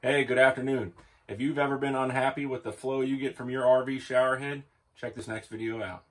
Hey, good afternoon. If you've ever been unhappy with the flow you get from your RV shower head, check this next video out.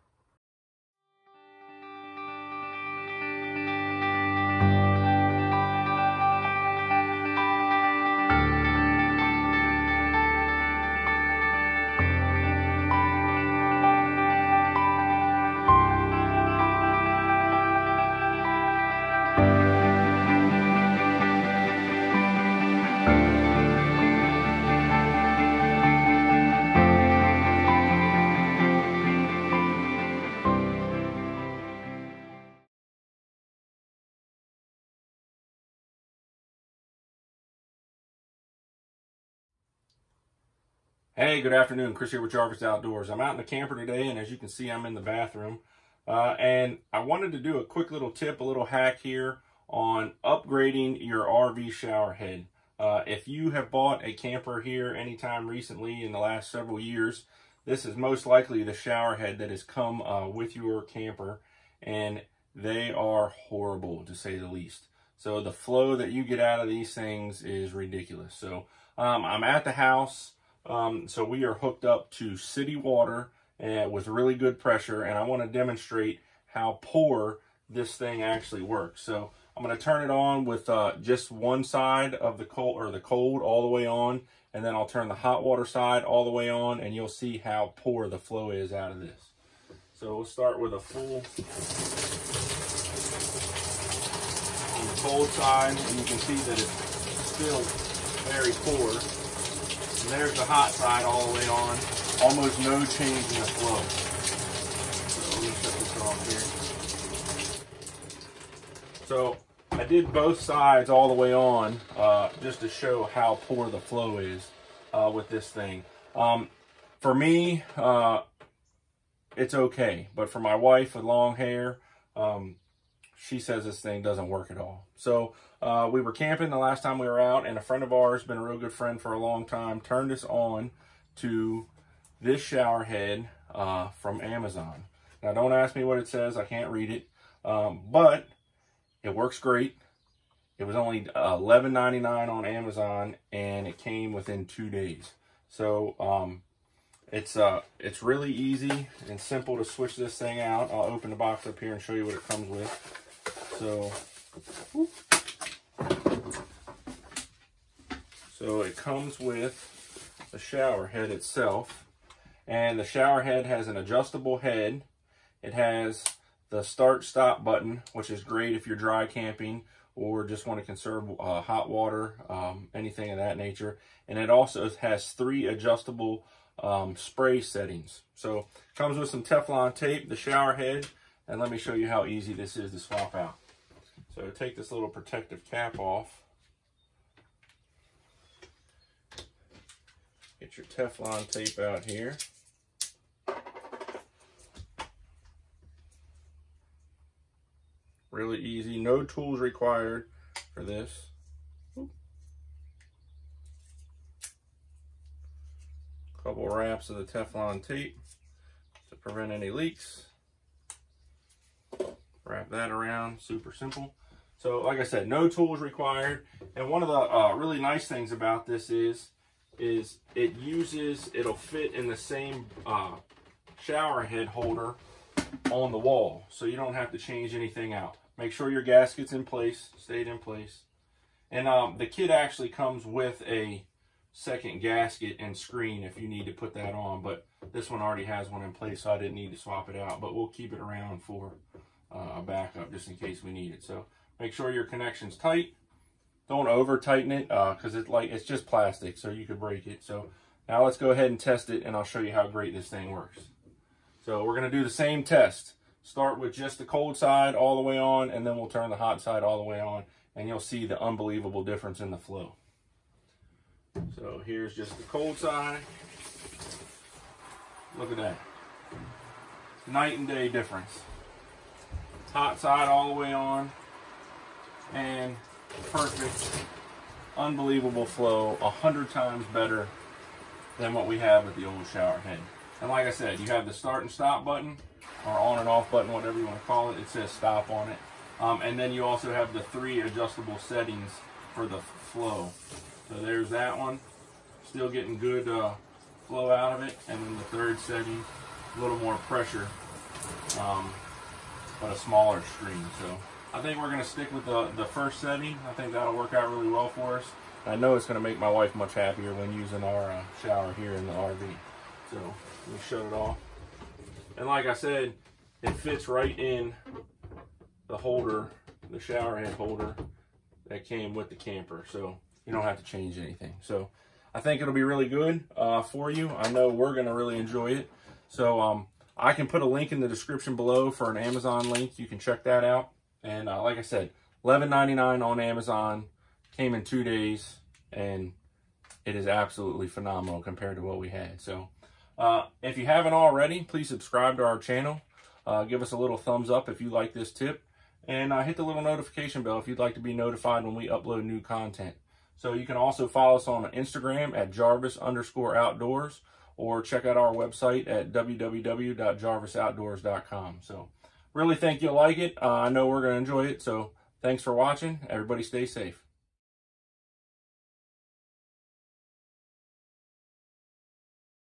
Hey, good afternoon. Chris here with Jarvis Outdoors. I'm out in the camper today, and as you can see, I'm in the bathroom. Uh, and I wanted to do a quick little tip, a little hack here on upgrading your RV shower head. Uh, if you have bought a camper here anytime recently in the last several years, this is most likely the shower head that has come uh, with your camper, and they are horrible to say the least. So the flow that you get out of these things is ridiculous. So um, I'm at the house. Um, so we are hooked up to city water and with really good pressure and I want to demonstrate how poor this thing actually works. So I'm going to turn it on with uh, just one side of the cold or the cold all the way on and then I'll turn the hot water side all the way on and you'll see how poor the flow is out of this. So we'll start with a full on the cold side and you can see that it's still very poor. And there's the hot side all the way on. Almost no change in the flow. So let me shut this off here. So I did both sides all the way on uh, just to show how poor the flow is uh, with this thing. Um, for me, uh, it's okay. But for my wife with long hair, um, she says this thing doesn't work at all. So uh, we were camping the last time we were out, and a friend of ours, been a real good friend for a long time, turned us on to this shower head uh, from Amazon. Now, don't ask me what it says. I can't read it. Um, but it works great. It was only $11.99 on Amazon, and it came within two days. So um, it's uh, it's really easy and simple to switch this thing out. I'll open the box up here and show you what it comes with. So, so it comes with the shower head itself. And the shower head has an adjustable head. It has the start stop button, which is great if you're dry camping or just want to conserve uh, hot water, um, anything of that nature. And it also has three adjustable um, spray settings. So comes with some Teflon tape, the shower head, and let me show you how easy this is to swap out. So take this little protective cap off. Get your Teflon tape out here. Really easy, no tools required for this. Couple wraps of the Teflon tape to prevent any leaks. Wrap that around, super simple. So like I said, no tools required. And one of the uh, really nice things about this is, is it uses, it'll fit in the same uh, shower head holder on the wall. So you don't have to change anything out. Make sure your gasket's in place, stayed in place. And um, the kit actually comes with a second gasket and screen if you need to put that on. But this one already has one in place, so I didn't need to swap it out. But we'll keep it around for uh, a backup just in case we need it. So Make sure your connection's tight. Don't over tighten it because uh, it's like it's just plastic, so you could break it. So now let's go ahead and test it, and I'll show you how great this thing works. So we're going to do the same test. Start with just the cold side all the way on, and then we'll turn the hot side all the way on, and you'll see the unbelievable difference in the flow. So here's just the cold side. Look at that. Night and day difference. Hot side all the way on and perfect, unbelievable flow, a hundred times better than what we have with the old shower head. And like I said, you have the start and stop button, or on and off button, whatever you want to call it. It says stop on it. Um, and then you also have the three adjustable settings for the flow. So there's that one. Still getting good uh, flow out of it. And then the third setting, a little more pressure, um, but a smaller stream. So I think we're going to stick with the, the first setting. I think that'll work out really well for us. I know it's going to make my wife much happier when using our uh, shower here in the RV. So let me shut it off. And like I said, it fits right in the holder, the shower head holder that came with the camper. So you don't have to change anything. So I think it'll be really good uh, for you. I know we're going to really enjoy it. So um, I can put a link in the description below for an Amazon link. You can check that out. And uh, like I said, $11.99 on Amazon. Came in two days. And it is absolutely phenomenal compared to what we had. So uh, if you haven't already, please subscribe to our channel. Uh, give us a little thumbs up if you like this tip. And uh, hit the little notification bell if you'd like to be notified when we upload new content. So you can also follow us on Instagram at Jarvis underscore outdoors or check out our website at www.jarvisoutdoors.com. So really think you'll like it. Uh, I know we're going to enjoy it. So thanks for watching. Everybody stay safe.